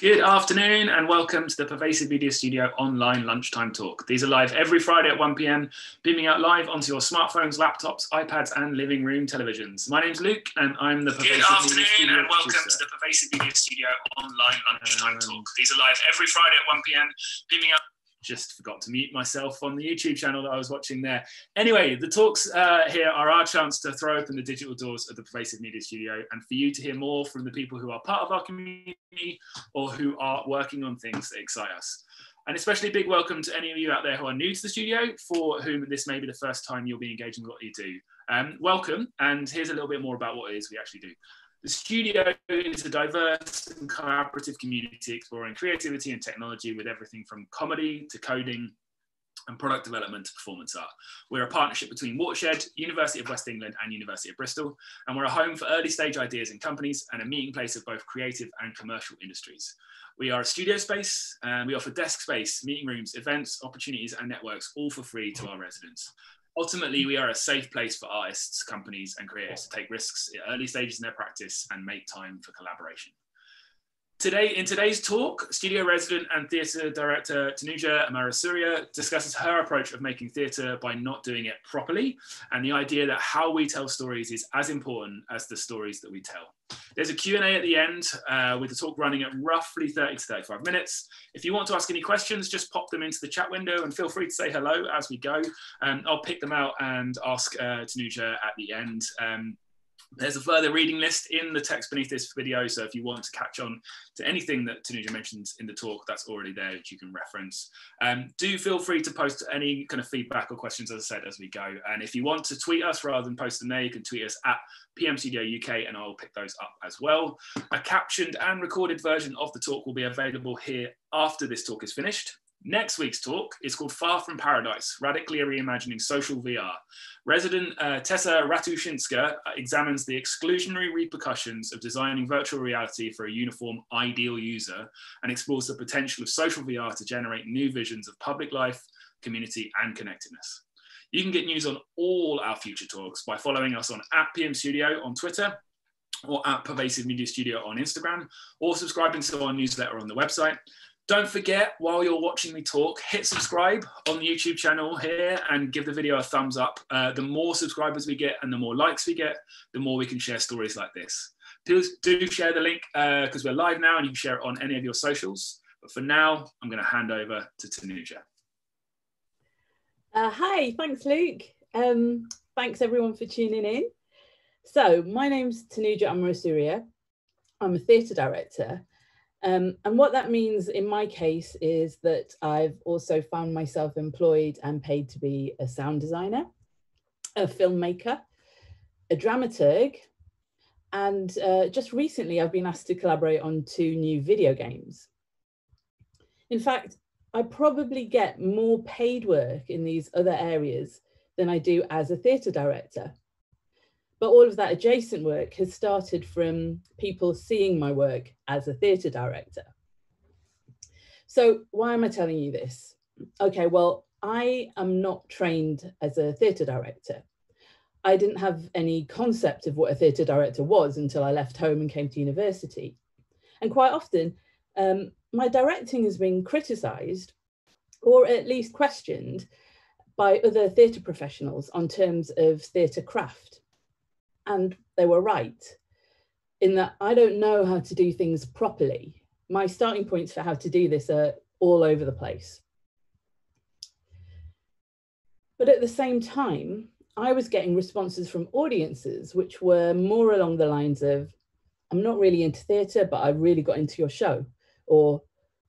Good afternoon and welcome to the Pervasive Media Studio online lunchtime talk. These are live every Friday at 1 pm, beaming out live onto your smartphones, laptops, iPads, and living room televisions. My name's Luke and I'm the Pervasive Good afternoon Media Studio and welcome producer. to the Pervasive Media Studio online lunchtime Um, talk. These are live every Friday at 1 pm, beaming out. Just forgot to mute myself on the YouTube channel that I was watching there. Anyway, the talks uh, here are our chance to throw open the digital doors of the Pervasive Media Studio and for you to hear more from the people who are part of our community or who are working on things that excite us. And especially big welcome to any of you out there who are new to the studio, for whom this may be the first time you'll be engaging with what you do. Um, welcome, and here's a little bit more about what it is we actually do. The studio is a diverse and collaborative community exploring creativity and technology with everything from comedy to coding and product development to performance art. We're a partnership between Watershed, University of West England and University of Bristol, and we're a home for early stage ideas and companies and a meeting place of both creative and commercial industries. We are a studio space and we offer desk space, meeting rooms, events, opportunities and networks all for free to our residents. Ultimately, we are a safe place for artists, companies, and creators to take risks at early stages in their practice and make time for collaboration. Today, in today's talk, studio resident and theatre director Tanuja Amarasuriya discusses her approach of making theatre by not doing it properly, and the idea that how we tell stories is as important as the stories that we tell. There's a Q&A at the end uh, with the talk running at roughly 30 to 35 minutes. If you want to ask any questions, just pop them into the chat window and feel free to say hello as we go. Um, I'll pick them out and ask uh, Tanuja at the end. Um, there's a further reading list in the text beneath this video, so if you want to catch on to anything that Tanuja mentions in the talk, that's already there that you can reference. Um, do feel free to post any kind of feedback or questions, as I said, as we go. And if you want to tweet us rather than post them there, you can tweet us at PM Studio UK and I'll pick those up as well. A captioned and recorded version of the talk will be available here after this talk is finished. Next week's talk is called Far From Paradise, Radically Reimagining Social VR. Resident uh, Tessa Ratushinska examines the exclusionary repercussions of designing virtual reality for a uniform ideal user and explores the potential of social VR to generate new visions of public life, community, and connectedness. You can get news on all our future talks by following us on at PM Studio on Twitter or at Pervasive Media Studio on Instagram or subscribing to our newsletter on the website. Don't forget, while you're watching me talk, hit subscribe on the YouTube channel here and give the video a thumbs up. Uh, the more subscribers we get and the more likes we get, the more we can share stories like this. Please do share the link because we're live now and you can share it on any of your socials. But for now, I'm going to hand over to Tanuja. Uh, hi, thanks, Luke. Um, thanks everyone for tuning in. So, my name's Tanuja Amarasuriya. I'm a theatre director. Um, and what that means in my case is that I've also found myself employed and paid to be a sound designer, a filmmaker, a dramaturg, and uh, just recently I've been asked to collaborate on two new video games. In fact, I probably get more paid work in these other areas than I do as a theatre director. But all of that adjacent work has started from people seeing my work as a theatre director. So why am I telling you this? Okay, well, I am not trained as a theatre director. I didn't have any concept of what a theatre director was until I left home and came to university. And quite often, um, my directing has been criticised or at least questioned by other theatre professionals on terms of theatre craft. And they were right in that I don't know how to do things properly. My starting points for how to do this are all over the place. But at the same time, I was getting responses from audiences which were more along the lines of, I'm not really into theatre, but I really got into your show. Or,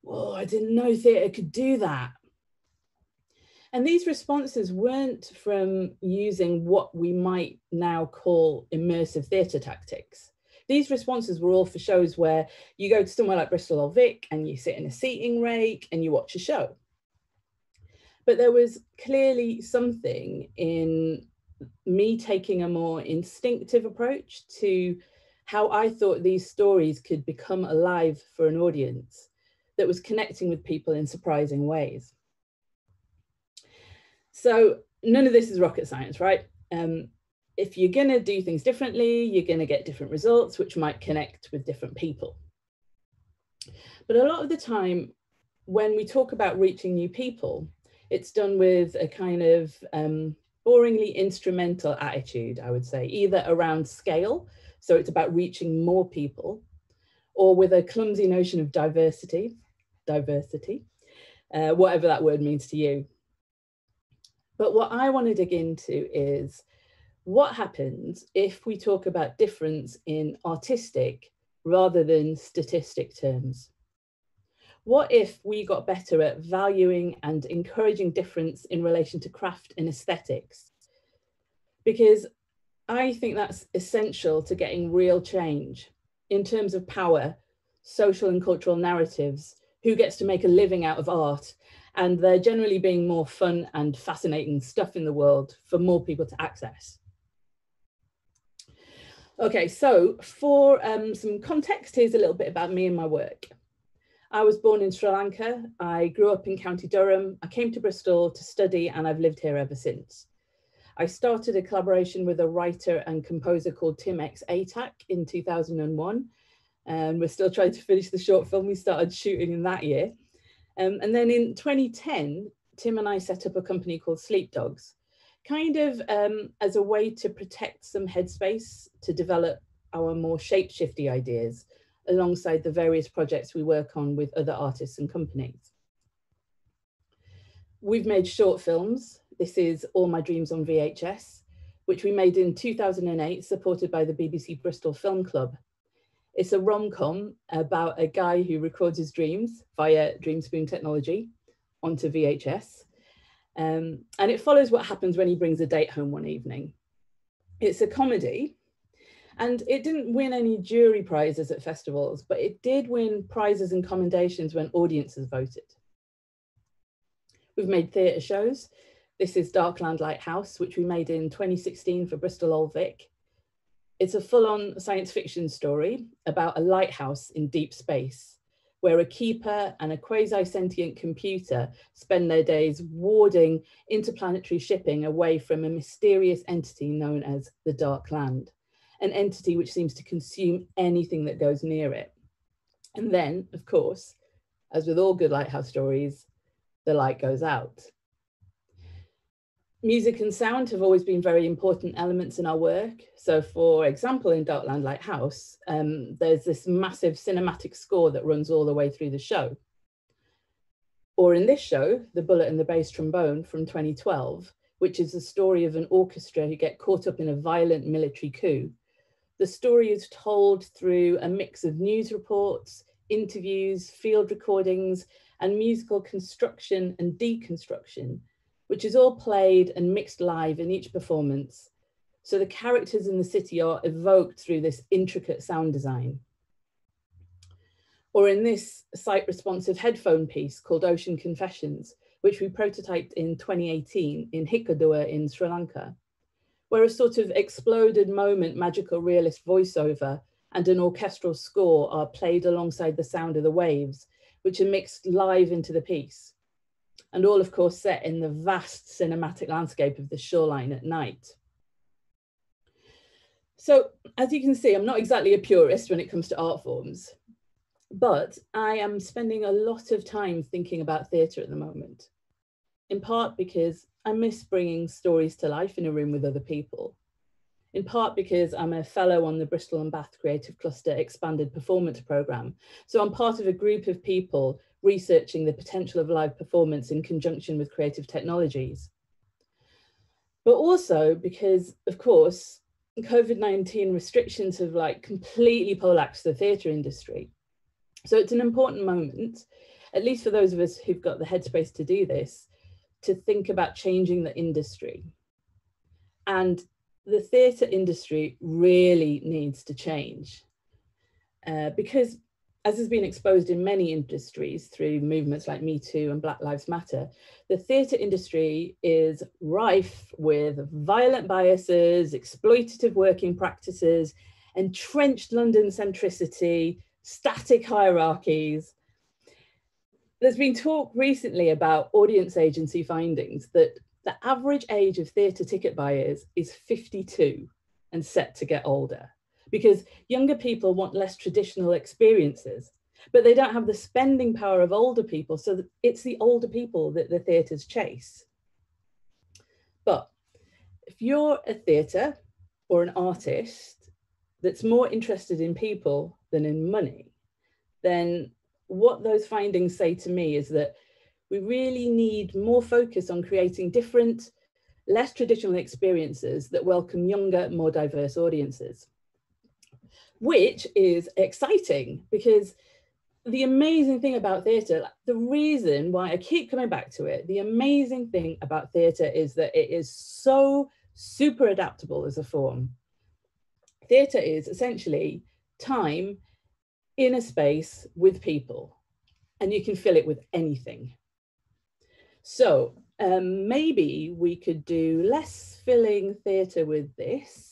oh, I didn't know theatre could do that. And these responses weren't from using what we might now call immersive theatre tactics. These responses were all for shows where you go to somewhere like Bristol Old Vic and you sit in a seating rake and you watch a show. But there was clearly something in me taking a more instinctive approach to how I thought these stories could become alive for an audience that was connecting with people in surprising ways. So none of this is rocket science, right? Um, if you're going to do things differently, you're going to get different results, which might connect with different people. But a lot of the time, when we talk about reaching new people, it's done with a kind of um, boringly instrumental attitude, I would say, either around scale, so it's about reaching more people, or with a clumsy notion of diversity, diversity, uh, whatever that word means to you. But what I want to dig into is what happens if we talk about difference in artistic rather than statistic terms? What if we got better at valuing and encouraging difference in relation to craft and aesthetics? Because I think that's essential to getting real change in terms of power, social and cultural narratives, who gets to make a living out of art, and there generally being more fun and fascinating stuff in the world for more people to access. Okay, so for um, some context, here's a little bit about me and my work. I was born in Sri Lanka. I grew up in County Durham. I came to Bristol to study and I've lived here ever since. I started a collaboration with a writer and composer called Tim X in 2001. And we're still trying to finish the short film we started shooting in that year. Um, and then in 2010, Tim and I set up a company called Sleepdogs, kind of um, as a way to protect some headspace to develop our more shape-shifty ideas alongside the various projects we work on with other artists and companies. We've made short films. This is All My Dreams on VHS, which we made in 2008, supported by the BBC Bristol Film Club. It's a rom-com about a guy who records his dreams via DreamSpoon technology onto VHS. Um, and it follows what happens when he brings a date home one evening. It's a comedy and it didn't win any jury prizes at festivals, but it did win prizes and commendations when audiences voted. We've made theatre shows. This is Darkland Lighthouse, which we made in 2016 for Bristol Old Vic. It's a full-on science fiction story about a lighthouse in deep space, where a keeper and a quasi-sentient computer spend their days warding interplanetary shipping away from a mysterious entity known as the Dark Land an entity which seems to consume anything that goes near it. And then, of course, as with all good lighthouse stories, the light goes out. Music and sound have always been very important elements in our work. So for example, in Darkland Lighthouse, um, there's this massive cinematic score that runs all the way through the show. Or in this show, The Bullet and the Bass Trombone from 2012, which is the story of an orchestra who get caught up in a violent military coup the story is told through a mix of news reports, interviews, field recordings, and musical construction and deconstruction, which is all played and mixed live in each performance. So the characters in the city are evoked through this intricate sound design. Or in this site responsive headphone piece called Ocean Confessions, which we prototyped in 2018 in Hikkaduwa in Sri Lanka where a sort of exploded moment magical realist voiceover and an orchestral score are played alongside the sound of the waves, which are mixed live into the piece. And all, of course, set in the vast cinematic landscape of the shoreline at night. So, as you can see, I'm not exactly a purist when it comes to art forms, but I am spending a lot of time thinking about theatre at the moment, in part because I miss bringing stories to life in a room with other people, in part because I'm a fellow on the Bristol and Bath Creative Cluster Expanded Performance Programme. So I'm part of a group of people researching the potential of live performance in conjunction with creative technologies. But also because, of course, COVID-19 restrictions have like completely poleaxed the theatre industry. So it's an important moment, at least for those of us who've got the headspace to do this, to think about changing the industry. And the theatre industry really needs to change uh, because as has been exposed in many industries through movements like Me Too and Black Lives Matter, the theatre industry is rife with violent biases, exploitative working practices, entrenched London centricity, static hierarchies, there's been talk recently about audience agency findings that the average age of theatre ticket buyers is 52 and set to get older because younger people want less traditional experiences. but they don't have the spending power of older people. So it's the older people that the theatres chase. But if you're a theatre or an artist that's more interested in people than in money, then what those findings say to me is that we really need more focus on creating different, less traditional experiences that welcome younger, more diverse audiences, which is exciting because the amazing thing about theatre, the reason why I keep coming back to it, the amazing thing about theatre is that it is so super adaptable as a form. Theatre is essentially time in a space with people, and you can fill it with anything. So um, maybe we could do less filling theatre with this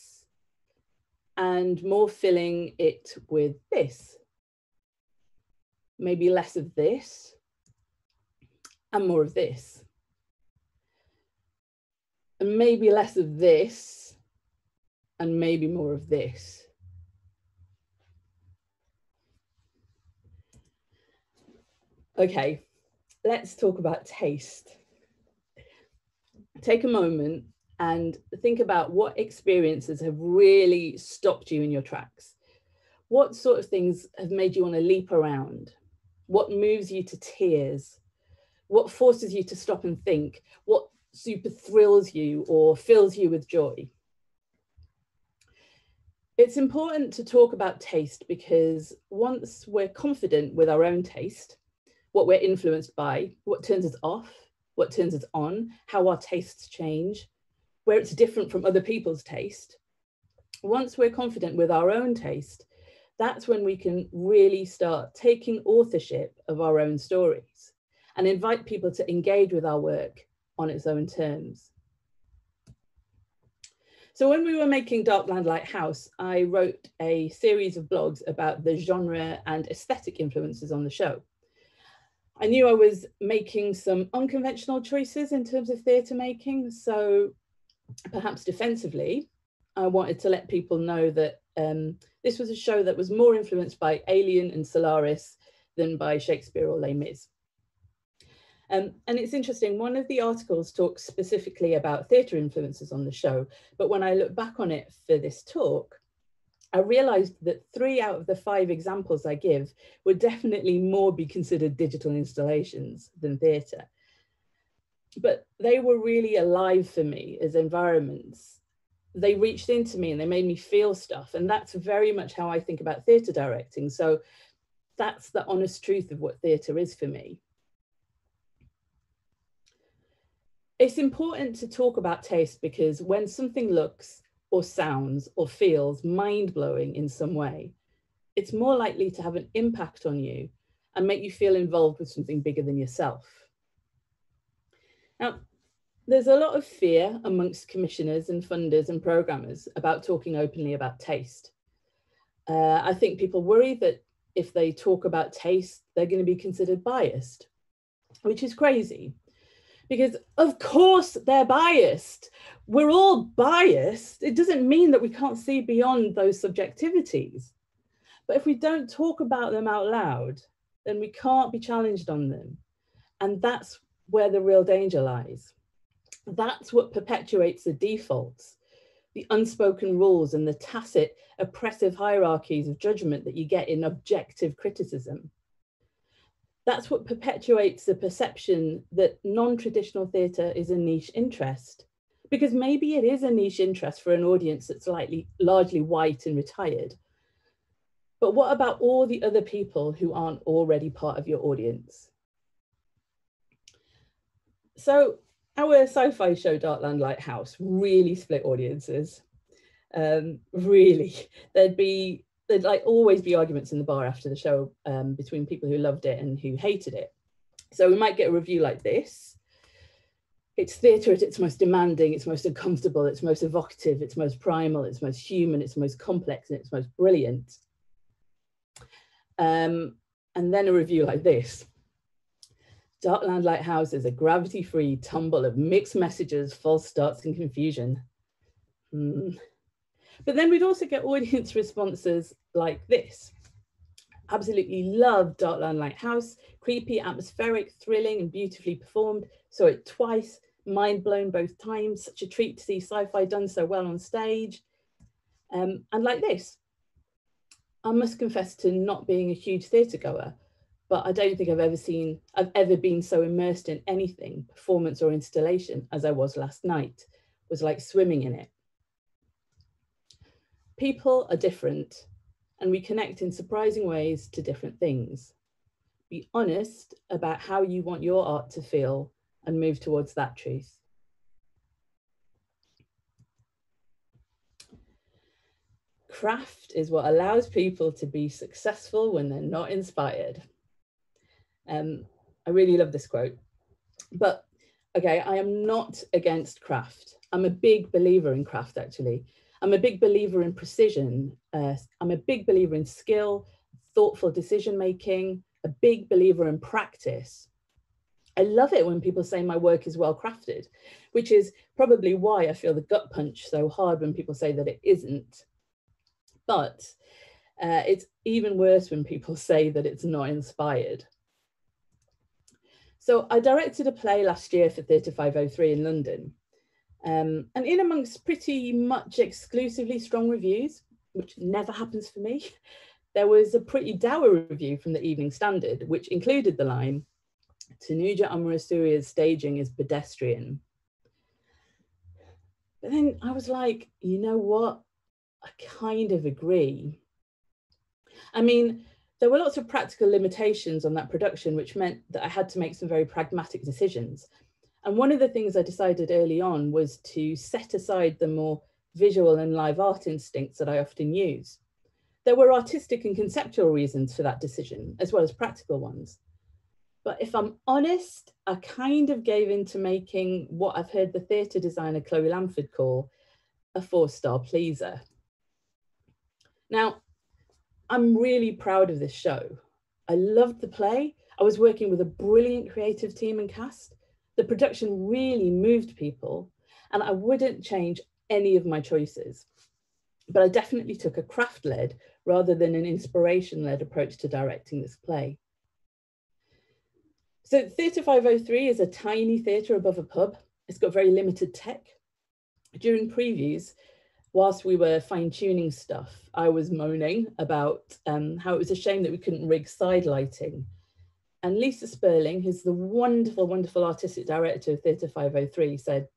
and more filling it with this maybe less of this and more of this. And maybe less of this and maybe more of this. Okay, let's talk about taste. Take a moment and think about what experiences have really stopped you in your tracks. What sort of things have made you want to leap around? What moves you to tears? What forces you to stop and think? What super thrills you or fills you with joy? It's important to talk about taste because once we're confident with our own taste, what we're influenced by, what turns us off, what turns us on, how our tastes change, where it's different from other people's taste. Once we're confident with our own taste, that's when we can really start taking authorship of our own stories and invite people to engage with our work on its own terms. So when we were making Darkland Lighthouse, I wrote a series of blogs about the genre and aesthetic influences on the show. I knew I was making some unconventional choices in terms of theatre making, so perhaps defensively, I wanted to let people know that um, this was a show that was more influenced by Alien and Solaris than by Shakespeare or Les Mis. Um, and it's interesting, one of the articles talks specifically about theatre influences on the show, but when I look back on it for this talk, I realized that three out of the five examples I give would definitely more be considered digital installations than theatre. But they were really alive for me as environments they reached into me and they made me feel stuff. And that's very much how I think about theatre directing. So that's the honest truth of what theatre is for me. It's important to talk about taste because when something looks or sounds or feels mind blowing in some way, it's more likely to have an impact on you and make you feel involved with something bigger than yourself. Now, there's a lot of fear amongst commissioners and funders and programmers about talking openly about taste. Uh, I think people worry that if they talk about taste, they're going to be considered biased, which is crazy. Because of course they're biased. We're all biased. It doesn't mean that we can't see beyond those subjectivities. But if we don't talk about them out loud, then we can't be challenged on them. And that's where the real danger lies that's what perpetuates the defaults, the unspoken rules and the tacit oppressive hierarchies of judgment that you get in objective criticism. That's what perpetuates the perception that non-traditional theatre is a niche interest, because maybe it is a niche interest for an audience that's likely, largely white and retired. But what about all the other people who aren't already part of your audience? So our sci-fi show Darkland Lighthouse really split audiences. Um, really, there'd be there'd like always be arguments in the bar after the show um, between people who loved it and who hated it. So we might get a review like this. It's theatre at its most demanding, it's most uncomfortable, it's most evocative, it's most primal, it's most human, it's most complex, and it's most brilliant. Um, and then a review like this. Darkland Lighthouse is a gravity-free tumble of mixed messages, false starts and confusion. Hmm. But then we'd also get audience responses like this. Absolutely loved Darkland Lighthouse. Creepy, atmospheric, thrilling, and beautifully performed. Saw it twice, mind blown both times. Such a treat to see sci-fi done so well on stage. Um, and like this, I must confess to not being a huge theatre goer, but I don't think I've ever seen, I've ever been so immersed in anything, performance or installation, as I was last night. It was like swimming in it. People are different and we connect in surprising ways to different things. Be honest about how you want your art to feel and move towards that truth. Craft is what allows people to be successful when they're not inspired. Um, I really love this quote. But okay, I am not against craft. I'm a big believer in craft, actually. I'm a big believer in precision. Uh, I'm a big believer in skill, thoughtful decision making, a big believer in practice. I love it when people say my work is well crafted, which is probably why I feel the gut punch so hard when people say that it isn't. But uh, it's even worse when people say that it's not inspired. So I directed a play last year for Theatre 503 in London. Um, and in amongst pretty much exclusively strong reviews, which never happens for me, there was a pretty dour review from the Evening Standard, which included the line, Tanuja Amarasuriya's staging is pedestrian. But then I was like, you know what? I kind of agree. I mean, there were lots of practical limitations on that production, which meant that I had to make some very pragmatic decisions. And one of the things I decided early on was to set aside the more visual and live art instincts that I often use. There were artistic and conceptual reasons for that decision, as well as practical ones. But if I'm honest, I kind of gave into making what I've heard the theatre designer Chloe Lamford call a four star pleaser. Now, I'm really proud of this show. I loved the play. I was working with a brilliant creative team and cast. The production really moved people, and I wouldn't change any of my choices. But I definitely took a craft led rather than an inspiration led approach to directing this play. So, Theatre 503 is a tiny theatre above a pub. It's got very limited tech. During previews, whilst we were fine tuning stuff, I was moaning about um, how it was a shame that we couldn't rig side lighting. And Lisa Spirling, who's the wonderful, wonderful artistic director of Theatre 503, said,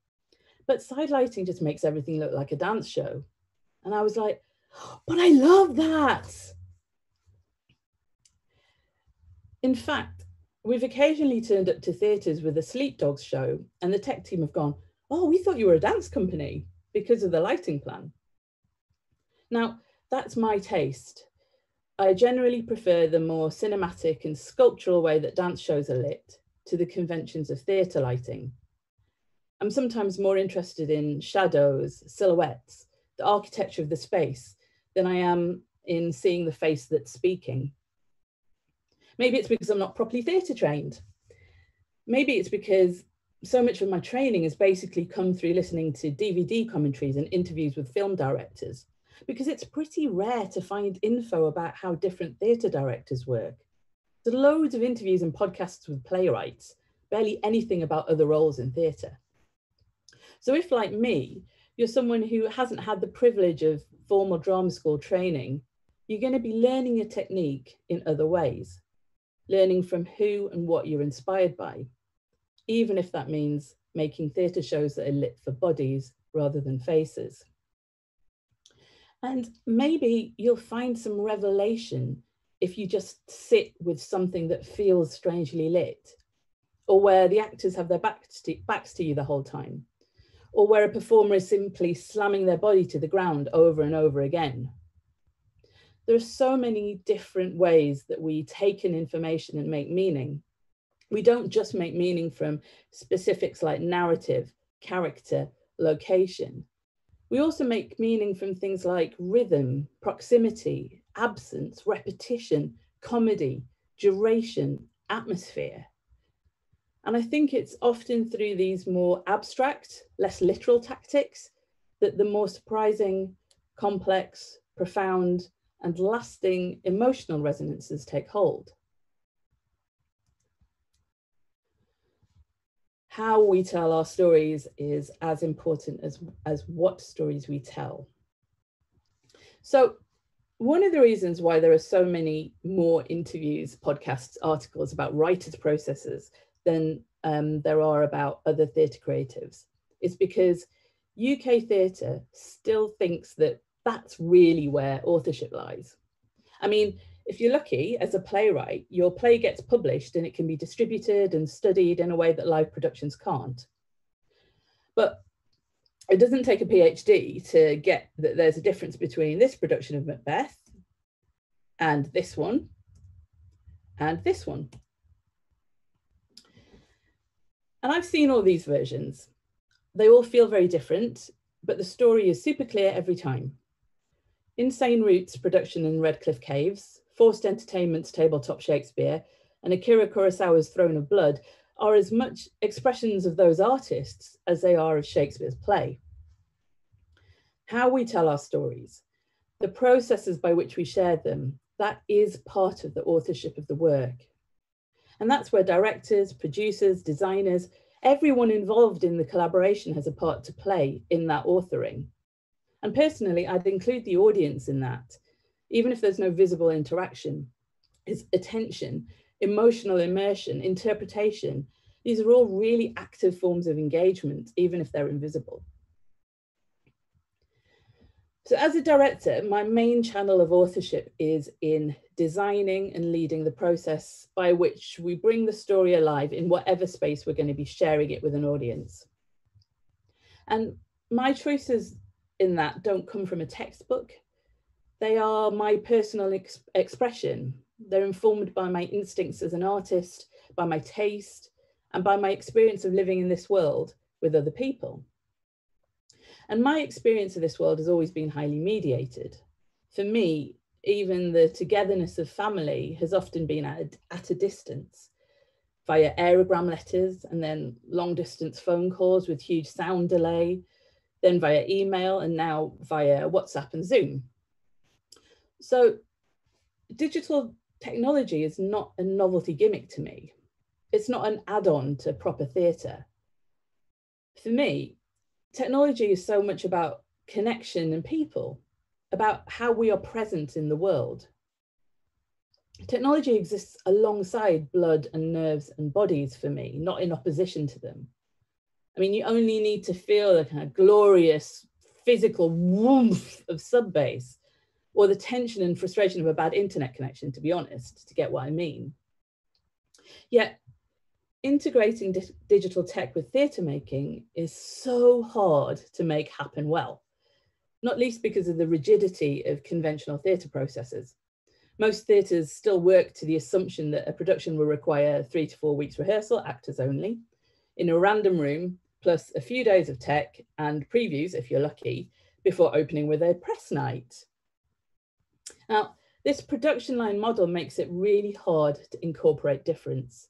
but side lighting just makes everything look like a dance show. And I was like, but I love that. In fact, we've occasionally turned up to theatres with a Sleepdogs show, and the tech team have gone, oh, we thought you were a dance company because of the lighting plan. Now, that's my taste. I generally prefer the more cinematic and sculptural way that dance shows are lit to the conventions of theatre lighting. I'm sometimes more interested in shadows, silhouettes, the architecture of the space than I am in seeing the face that's speaking. Maybe it's because I'm not properly theatre trained. Maybe it's because so much of my training has basically come through listening to DVD commentaries and interviews with film directors, because it's pretty rare to find info about how different theatre directors work. There's loads of interviews and podcasts with playwrights, barely anything about other roles in theatre. So if like me, you're someone who hasn't had the privilege of formal drama school training, you're going to be learning a technique in other ways, learning from who and what you're inspired by even if that means making theatre shows that are lit for bodies rather than faces. And maybe you'll find some revelation if you just sit with something that feels strangely lit, or where the actors have their backs to, backs to you the whole time, or where a performer is simply slamming their body to the ground over and over again. There are so many different ways that we take in information and make meaning we don't just make meaning from specifics like narrative, character, location. We also make meaning from things like rhythm, proximity, absence, repetition, comedy, duration, atmosphere. And I think it's often through these more abstract, less literal tactics that the more surprising, complex, profound, and lasting emotional resonances take hold. How we tell our stories is as important as, as what stories we tell. So one of the reasons why there are so many more interviews, podcasts, articles about writers' processes than um, there are about other theatre creatives is because UK theatre still thinks that that's really where authorship lies. I mean, if you're lucky as a playwright, your play gets published and it can be distributed and studied in a way that live productions can't. But it doesn't take a PhD to get that there's a difference between this production of Macbeth and this one and this one. And I've seen all these versions. They all feel very different, but the story is super clear every time. Insane Root's production in Redcliffe Caves, Forced Entertainment's Tabletop Shakespeare, and Akira Kurosawa's Throne of Blood are as much expressions of those artists as they are of Shakespeare's play. How we tell our stories, the processes by which we share them, that is part of the authorship of the work. And that's where directors, producers, designers, everyone involved in the collaboration has a part to play in that authoring. And personally, I'd include the audience in that, even if there's no visible interaction, is attention, emotional immersion, interpretation. These are all really active forms of engagement, even if they're invisible. So as a director, my main channel of authorship is in designing and leading the process by which we bring the story alive in whatever space we're going to be sharing it with an audience. And my choices in that don't come from a textbook. They are my personal ex expression. They're informed by my instincts as an artist, by my taste, and by my experience of living in this world with other people. And my experience of this world has always been highly mediated. For me, even the togetherness of family has often been at, at a distance via aerogram letters and then long distance phone calls with huge sound delay, then via email and now via WhatsApp and Zoom. So digital technology is not a novelty gimmick to me. It's not an add-on to proper theatre. For me, technology is so much about connection and people, about how we are present in the world. Technology exists alongside blood and nerves and bodies for me, not in opposition to them. I mean, you only need to feel the kind of glorious physical warmth of sub-bass or the tension and frustration of a bad internet connection, to be honest, to get what I mean. Yet, integrating di digital tech with theatre making is so hard to make happen well, not least because of the rigidity of conventional theatre processes. Most theatres still work to the assumption that a production will require three to four weeks rehearsal, actors only, in a random room, plus a few days of tech and previews, if you're lucky, before opening with a press night. Now, this production line model makes it really hard to incorporate difference,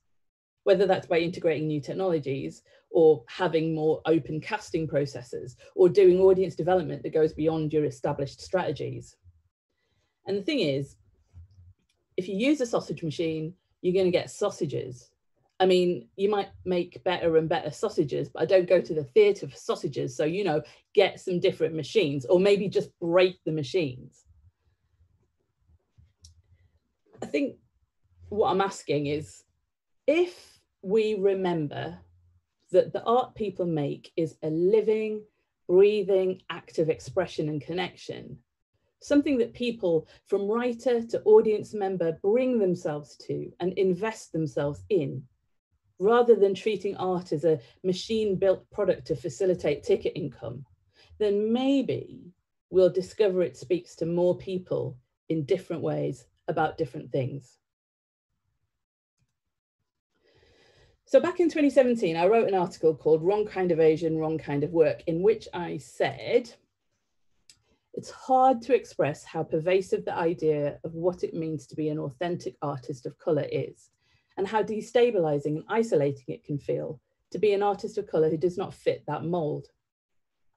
whether that's by integrating new technologies or having more open casting processes or doing audience development that goes beyond your established strategies. And the thing is, if you use a sausage machine, you're going to get sausages I mean, you might make better and better sausages, but I don't go to the theatre for sausages. So, you know, get some different machines or maybe just break the machines. I think what I'm asking is if we remember that the art people make is a living, breathing act of expression and connection, something that people from writer to audience member bring themselves to and invest themselves in rather than treating art as a machine built product to facilitate ticket income, then maybe we'll discover it speaks to more people in different ways about different things. So back in 2017, I wrote an article called Wrong Kind of Asian, Wrong Kind of Work, in which I said, it's hard to express how pervasive the idea of what it means to be an authentic artist of colour is and how destabilizing and isolating it can feel to be an artist of color who does not fit that mold.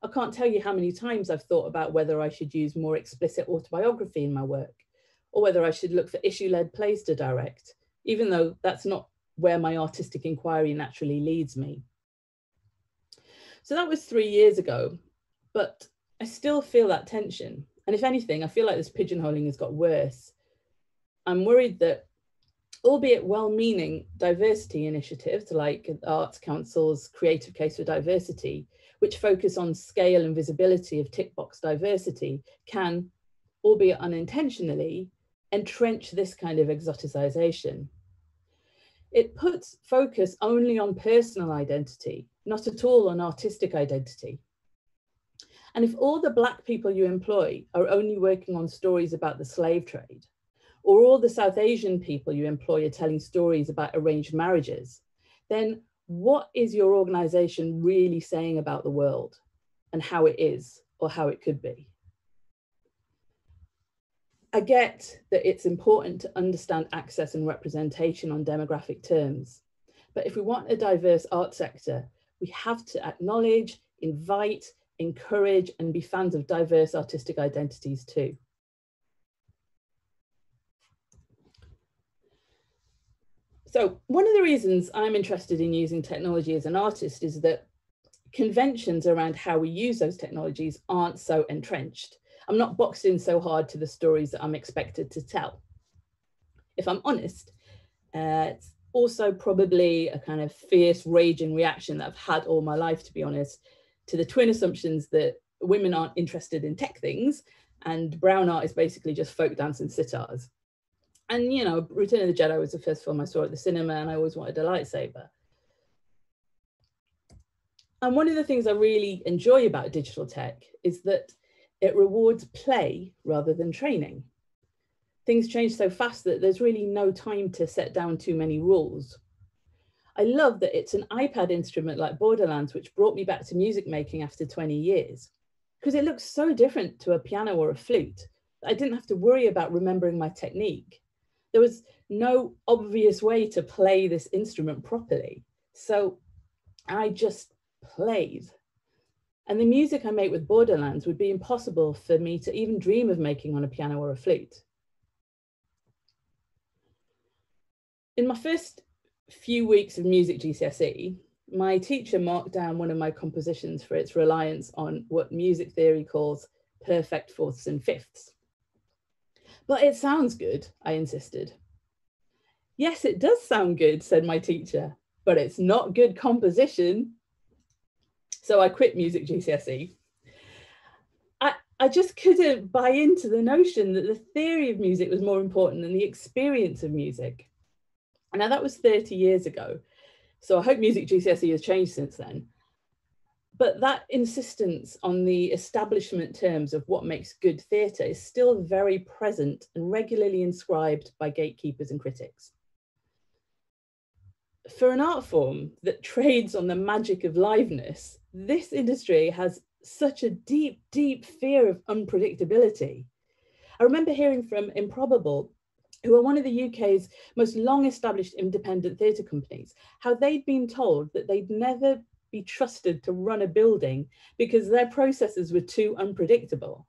I can't tell you how many times I've thought about whether I should use more explicit autobiography in my work, or whether I should look for issue led plays to direct, even though that's not where my artistic inquiry naturally leads me. So that was three years ago, but I still feel that tension. And if anything, I feel like this pigeonholing has got worse. I'm worried that, albeit well meaning diversity initiatives like Arts Council's Creative Case for Diversity, which focus on scale and visibility of tick box diversity, can, albeit unintentionally, entrench this kind of exoticization. It puts focus only on personal identity, not at all on artistic identity. And if all the Black people you employ are only working on stories about the slave trade, or all the South Asian people you employ are telling stories about arranged marriages, then what is your organization really saying about the world and how it is or how it could be? I get that it's important to understand access and representation on demographic terms. But if we want a diverse art sector, we have to acknowledge, invite, encourage, and be fans of diverse artistic identities too. So one of the reasons I'm interested in using technology as an artist is that conventions around how we use those technologies aren't so entrenched. I'm not boxed in so hard to the stories that I'm expected to tell. If I'm honest, uh, it's also probably a kind of fierce, raging reaction that I've had all my life, to be honest, to the twin assumptions that women aren't interested in tech things and brown art is basically just folk dance and sitars. And, you know, Return of the Jedi was the first film I saw at the cinema and I always wanted a lightsaber. And one of the things I really enjoy about digital tech is that it rewards play rather than training. Things change so fast that there's really no time to set down too many rules. I love that it's an iPad instrument like Borderlands, which brought me back to music making after 20 years, because it looks so different to a piano or a flute. I didn't have to worry about remembering my technique. There was no obvious way to play this instrument properly. So I just played. And the music I make with Borderlands would be impossible for me to even dream of making on a piano or a flute. In my first few weeks of music GCSE, my teacher marked down one of my compositions for its reliance on what music theory calls perfect fourths and fifths. But it sounds good, I insisted. Yes, it does sound good, said my teacher, but it's not good composition. So I quit music GCSE. I, I just couldn't buy into the notion that the theory of music was more important than the experience of music. Now that was 30 years ago. So I hope music GCSE has changed since then. But that insistence on the establishment terms of what makes good theatre is still very present and regularly inscribed by gatekeepers and critics. For an art form that trades on the magic of liveness, this industry has such a deep, deep fear of unpredictability. I remember hearing from Improbable, who are one of the UK's most long established independent theatre companies, how they'd been told that they'd never be trusted to run a building because their processes were too unpredictable.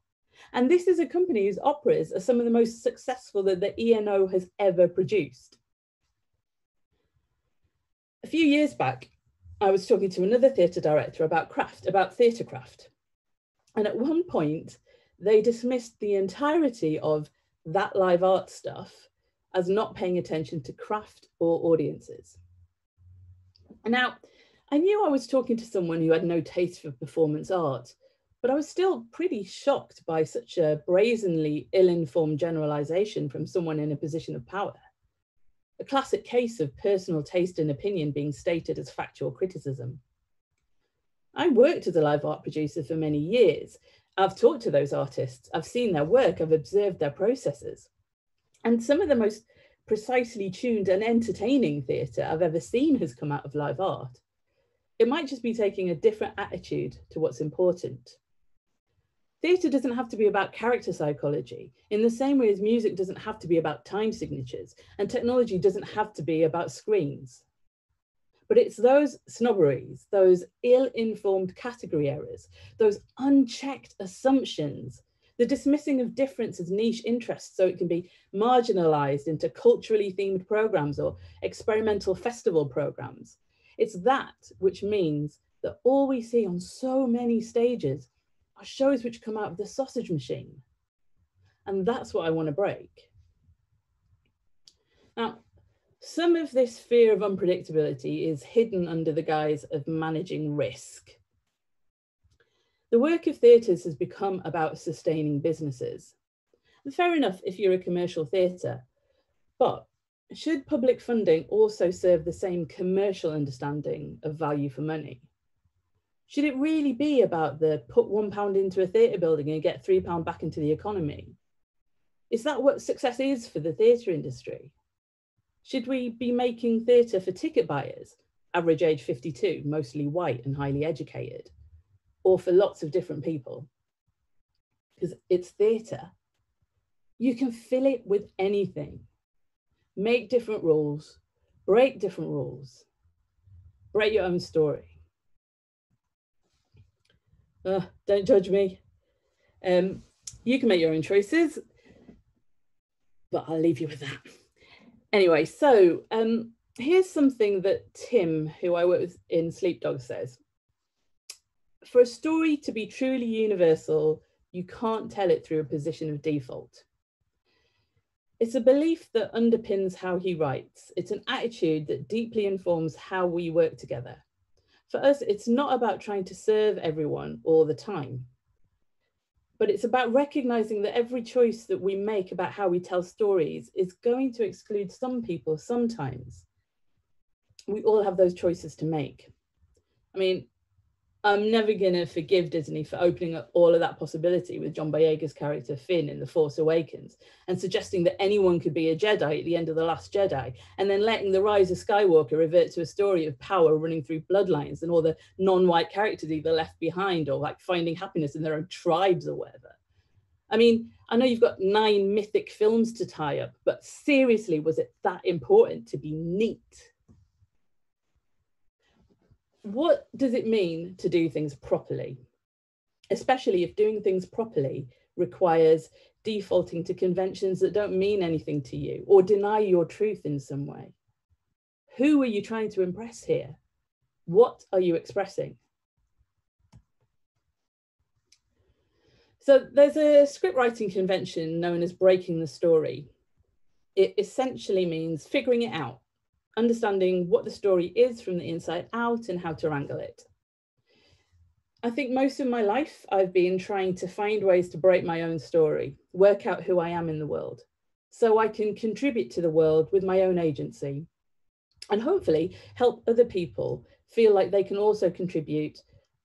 And this is a company whose operas are some of the most successful that the ENO has ever produced. A few years back, I was talking to another theatre director about craft, about theatre craft. And at one point, they dismissed the entirety of that live art stuff as not paying attention to craft or audiences. Now, I knew I was talking to someone who had no taste for performance art, but I was still pretty shocked by such a brazenly ill-informed generalization from someone in a position of power a classic case of personal taste and opinion being stated as factual criticism. I worked as a live art producer for many years. I've talked to those artists, I've seen their work, I've observed their processes. And some of the most precisely tuned and entertaining theatre I've ever seen has come out of live art. It might just be taking a different attitude to what's important. Theatre doesn't have to be about character psychology in the same way as music doesn't have to be about time signatures and technology doesn't have to be about screens. But it's those snobberies, those ill-informed category errors, those unchecked assumptions the dismissing of difference as niche interests so it can be marginalized into culturally themed programs or experimental festival programs. It's that which means that all we see on so many stages shows which come out of the sausage machine. And that's what I want to break. Now, some of this fear of unpredictability is hidden under the guise of managing risk. The work of theatres has become about sustaining businesses. And fair enough if you're a commercial theatre, but should public funding also serve the same commercial understanding of value for money? Should it really be about the put one pound into a theatre building and get three pound back into the economy? Is that what success is for the theatre industry? Should we be making theatre for ticket buyers, average age 52, mostly white and highly educated, or for lots of different people? Because it's theatre. You can fill it with anything. Make different rules, break different rules, break your own story. Uh, don't judge me. Um, you can make your own choices, but I'll leave you with that. Anyway, so um, here's something that Tim, who I work with in Sleepdogs, says. For a story to be truly universal, you can't tell it through a position of default. It's a belief that underpins how he writes. It's an attitude that deeply informs how we work together. For us, it's not about trying to serve everyone all the time but it's about recognizing that every choice that we make about how we tell stories is going to exclude some people sometimes. We all have those choices to make. I mean, I'm never going to forgive Disney for opening up all of that possibility with John Boyega's character Finn in The Force Awakens and suggesting that anyone could be a Jedi at the end of The Last Jedi, and then letting The Rise of Skywalker revert to a story of power running through bloodlines and all the non white characters either left behind or like finding happiness in their own tribes or whatever. I mean, I know you've got nine mythic films to tie up, but seriously, was it that important to be neat? What does it mean to do things properly? Especially if doing things properly requires defaulting to conventions that don't mean anything to you or deny your truth in some way. Who are you trying to impress here? What are you expressing? So there's a script writing convention known as breaking the story. It essentially means figuring it out understanding what the story is from the inside out and how to wrangle it. I think most of my life I've been trying to find ways to break my own story, work out who I am in the world, so I can contribute to the world with my own agency and hopefully help other people feel like they can also contribute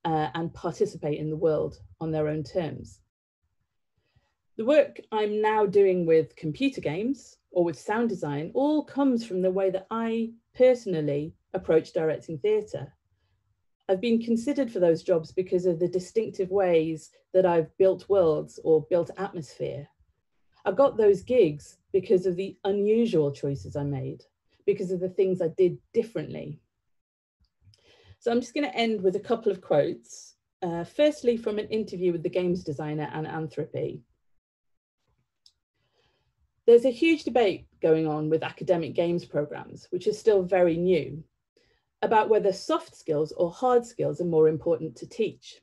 uh, and participate in the world on their own terms. The work I'm now doing with computer games or with sound design all comes from the way that I personally approach directing theatre. I've been considered for those jobs because of the distinctive ways that I've built worlds or built atmosphere. I got those gigs because of the unusual choices I made, because of the things I did differently. So I'm just going to end with a couple of quotes. Uh, firstly, from an interview with the games designer Anna Anthropy, there's a huge debate going on with academic games programs, which is still very new, about whether soft skills or hard skills are more important to teach.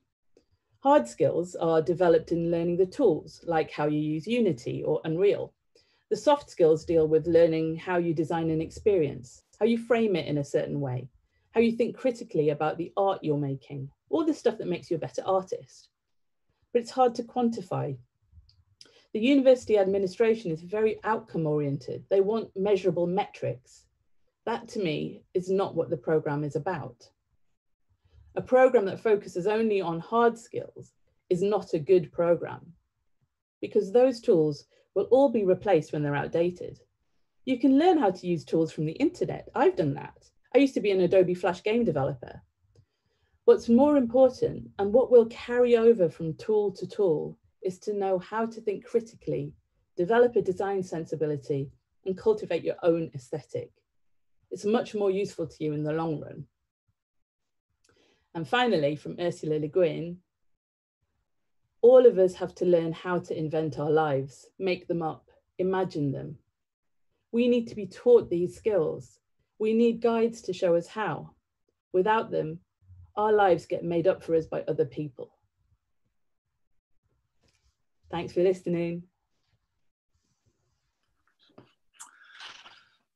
Hard skills are developed in learning the tools, like how you use Unity or Unreal. The soft skills deal with learning how you design an experience, how you frame it in a certain way, how you think critically about the art you're making, all the stuff that makes you a better artist. But it's hard to quantify the university administration is very outcome oriented. They want measurable metrics. That to me is not what the program is about. A program that focuses only on hard skills is not a good program because those tools will all be replaced when they're outdated. You can learn how to use tools from the internet. I've done that. I used to be an Adobe Flash game developer. What's more important and what will carry over from tool to tool is to know how to think critically, develop a design sensibility, and cultivate your own aesthetic. It's much more useful to you in the long run. And finally, from Ursula Le Guin, all of us have to learn how to invent our lives, make them up, imagine them. We need to be taught these skills. We need guides to show us how. Without them, our lives get made up for us by other people. Thanks for listening.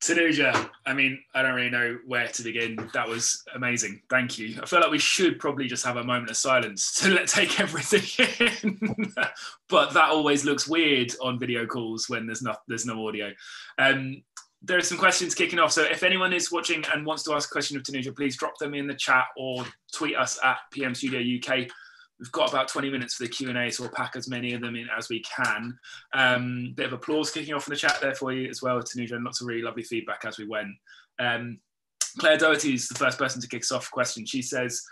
Tanuja, I mean, I don't really know where to begin. That was amazing. Thank you. I feel like we should probably just have a moment of silence to let take everything in. but that always looks weird on video calls when there's no there's no audio. Um, there are some questions kicking off. So if anyone is watching and wants to ask a question of Tanuja, please drop them in the chat or tweet us at PM Studio UK We've got about 20 minutes for the Q&A, so we'll pack as many of them in as we can. Um, bit of applause kicking off in the chat there for you as well, Tanuja, lots of really lovely feedback as we went. Um, Claire Doherty is the first person to kick us off a question. She says,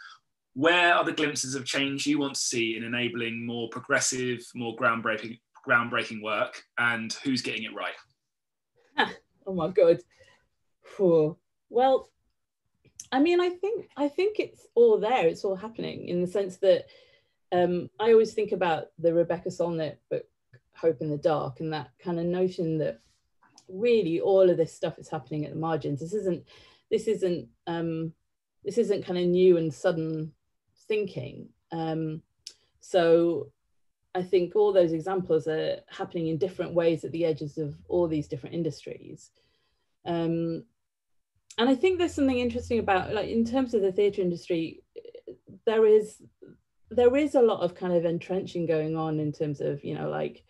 where are the glimpses of change you want to see in enabling more progressive, more groundbreaking, groundbreaking work, and who's getting it right? oh my God. Well, I mean, I think I think it's all there. It's all happening in the sense that um, I always think about the Rebecca Solnit book, Hope in the Dark, and that kind of notion that really all of this stuff is happening at the margins. This isn't, this isn't, um, this isn't kind of new and sudden thinking. Um, so I think all those examples are happening in different ways at the edges of all these different industries. Um, and I think there's something interesting about, like, in terms of the theatre industry, there is there is a lot of kind of entrenching going on in terms of you know like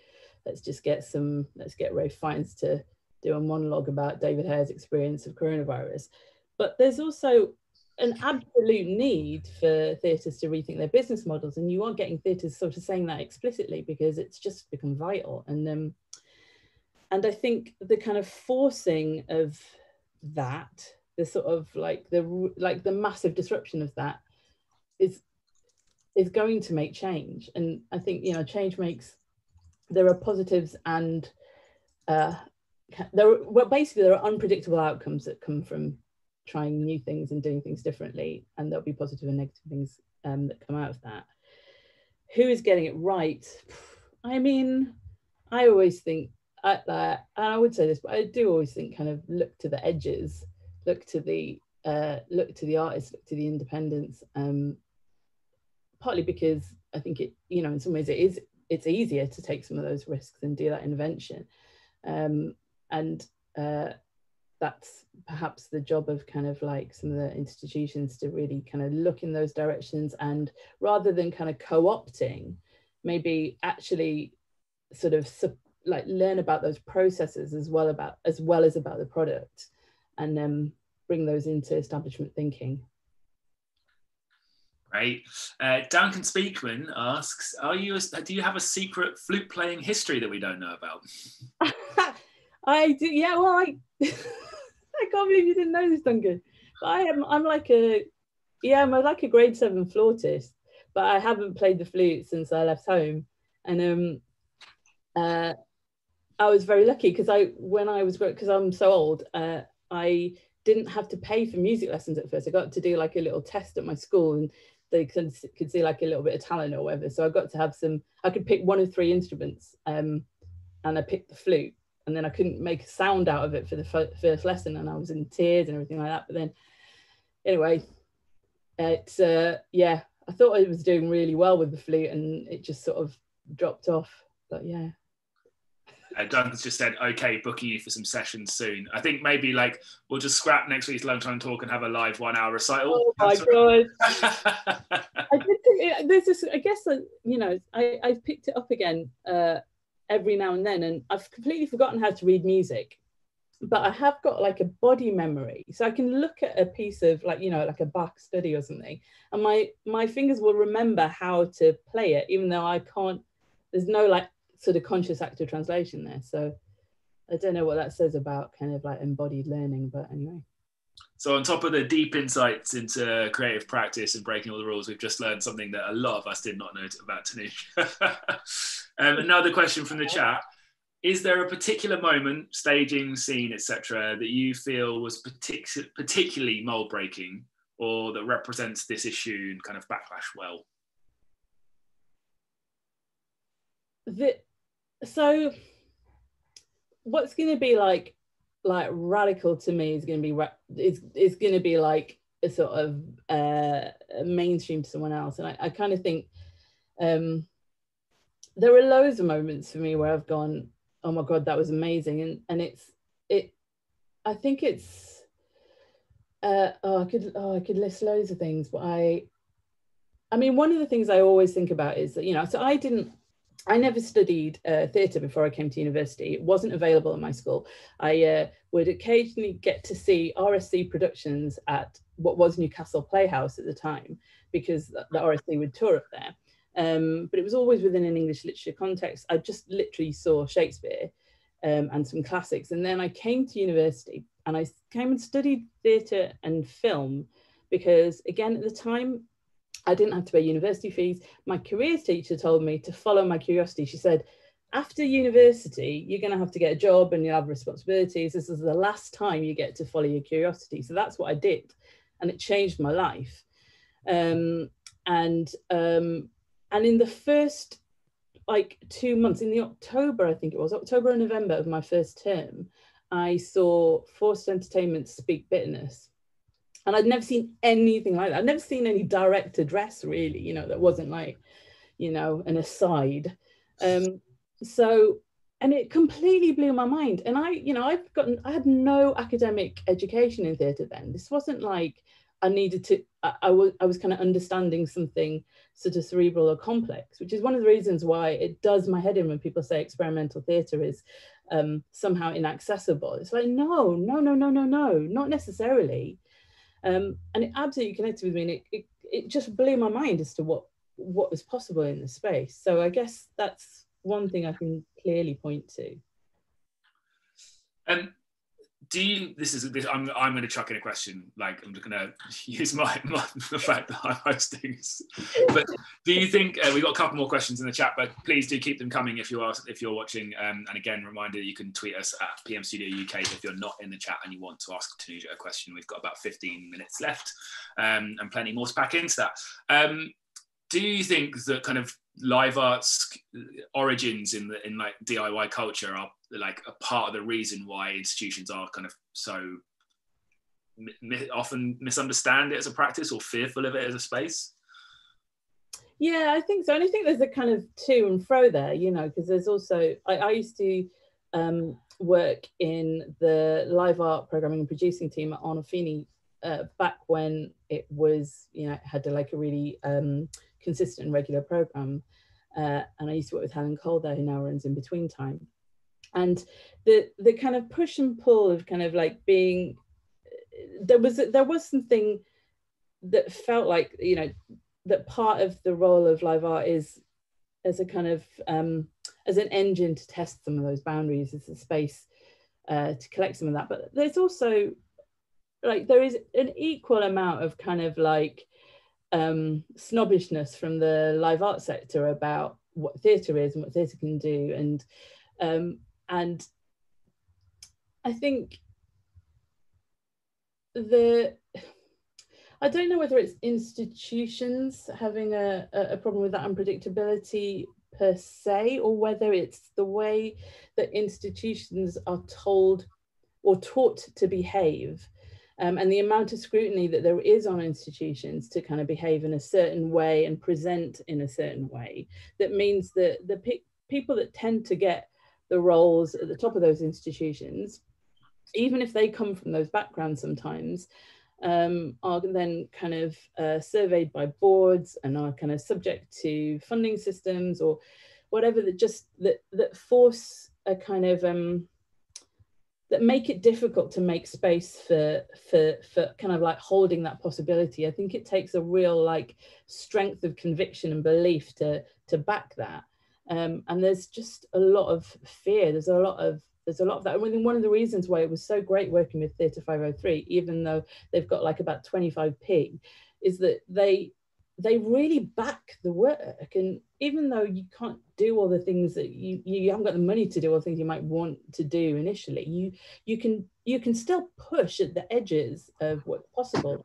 let's just get some let's get Ralph Fiennes to do a monologue about David Hare's experience of coronavirus. But there's also an absolute need for theatres to rethink their business models and you are getting theatres sort of saying that explicitly because it's just become vital. And um and I think the kind of forcing of that the sort of like the like the massive disruption of that is is going to make change. And I think, you know, change makes, there are positives and uh, there well, basically there are unpredictable outcomes that come from trying new things and doing things differently. And there'll be positive and negative things um, that come out of that. Who is getting it right? I mean, I always think at that, and I would say this, but I do always think kind of look to the edges, look to the uh, look to the artists, look to the independents, um, partly because I think it, you know, in some ways it is, it's easier to take some of those risks and do that invention. Um, and uh, that's perhaps the job of kind of like some of the institutions to really kind of look in those directions and rather than kind of co-opting, maybe actually sort of like learn about those processes as well about as well as about the product and um, bring those into establishment thinking. Right. Uh, Duncan Speakman asks, "Are you? A, do you have a secret flute playing history that we don't know about?" I do. Yeah. Well, I I can't believe you didn't know this, Duncan. But I am. I'm like a yeah. I'm like a grade seven flautist, but I haven't played the flute since I left home, and um, uh, I was very lucky because I when I was because I'm so old, uh, I didn't have to pay for music lessons at first. I got to do like a little test at my school, and they could, could see like a little bit of talent or whatever. So I got to have some, I could pick one of three instruments um, and I picked the flute and then I couldn't make a sound out of it for the first lesson and I was in tears and everything like that. But then anyway, it's, uh, yeah, I thought I was doing really well with the flute and it just sort of dropped off. But yeah. Uh, Duncan's just said, okay, booking you for some sessions soon. I think maybe like we'll just scrap next week's lunchtime talk and have a live one hour recital. Oh my god! I did think there's this. I guess uh, you know I I've picked it up again uh, every now and then, and I've completely forgotten how to read music, but I have got like a body memory, so I can look at a piece of like you know like a Bach study or something, and my my fingers will remember how to play it, even though I can't. There's no like sort of conscious active translation there. So I don't know what that says about kind of like embodied learning, but anyway. So on top of the deep insights into creative practice and breaking all the rules, we've just learned something that a lot of us did not know about Tanuja. um, another question from the chat. Is there a particular moment, staging, scene, etc., that you feel was partic- particularly mold breaking or that represents this issue and kind of backlash well? the so what's going to be like like radical to me is going to be is is going to be like a sort of uh mainstream to someone else. And i, I kind of think um there are loads of moments for me where i've gone oh my god that was amazing. And and it's it i think it's uh oh i could oh i could list loads of things but i i mean one of the things i always think about is that you know so i didn't I never studied uh, theatre before I came to university. It wasn't available in my school. I uh, would occasionally get to see RSC productions at what was Newcastle Playhouse at the time, because the RSC would tour up there. Um, but it was always within an English literature context. I just literally saw Shakespeare um, and some classics. And then I came to university and I came and studied theatre and film because, again, at the time, I didn't have to pay university fees. My careers teacher told me to follow my curiosity. She said, after university, you're going to have to get a job and you'll have responsibilities. This is the last time you get to follow your curiosity. So that's what I did. And it changed my life. Um, and um, and in the first like two months, in the October, I think it was October and November of my first term, I saw Forced Entertainment Speak Bitterness and I'd never seen anything like that. I'd never seen any direct address really, you know, that wasn't like, you know, an aside. Um, so, and it completely blew my mind. And I, you know, I've gotten, I had no academic education in theatre then. This wasn't like I needed to, I, was, I was kind of understanding something sort of cerebral or complex, which is one of the reasons why it does my head in when people say experimental theatre is um, somehow inaccessible. It's like, no, no, no, no, no, no, not necessarily um, and it absolutely connected with me and it, it, it just blew my mind as to what what was possible in the space. So i guess that's one thing i can clearly point to do you this is this i'm, I'm going to chuck in a question like i'm just going to use my, my, the fact that i'm hosting but do you think uh, we've got a couple more questions in the chat but please do keep them coming if you are if you're watching. Um, and again reminder you can tweet us at pm studio uk if you're not in the chat and you want to ask Tanuja a question. We've got about 15 minutes left um, and plenty more to pack into that. Um, do you think that kind of live arts origins in the in like DIY culture are like a part of the reason why institutions are kind of so mi- often misunderstand it as a practice or fearful of it as a space? Yeah i think so. And i think there's a kind of to and fro there you know because there's also I, I used to um, work in the live art programming and producing team at Arnolfini uh, back when it was you know had a, like a really um, consistent and regular program. Uh, and I used to work with Helen Cole there who now runs in between time and the the kind of push and pull of kind of like being there was there was something that felt like you know that part of the role of live art is as a kind of um, as an engine to test some of those boundaries as a space uh, to collect some of that. But there's also like there is an equal amount of kind of like um, snobbishness from the live art sector about what theatre is and what theatre can do. And um, and I think the I don't know whether it's institutions having a, a problem with that unpredictability per se, or whether it's the way that institutions are told or taught to behave. Um, and the amount of scrutiny that there is on institutions to kind of behave in a certain way and present in a certain way that means that the pe- people that tend to get the roles at the top of those institutions, even if they come from those backgrounds sometimes, um, are then kind of uh, surveyed by boards and are kind of subject to funding systems or whatever that just that that force a kind of um, that make it difficult to make space for for for kind of like holding that possibility. I think it takes a real like strength of conviction and belief to to back that. Um, and there's just a lot of fear. There's a lot of there's a lot of that. And one of the reasons why it was so great working with Theatre 503, even though they've got like about 25p, is that they they really back the work. And even though you can't do all the things that you you haven't got the money to do the things you might want to do initially, you you can you can still push at the edges of what's possible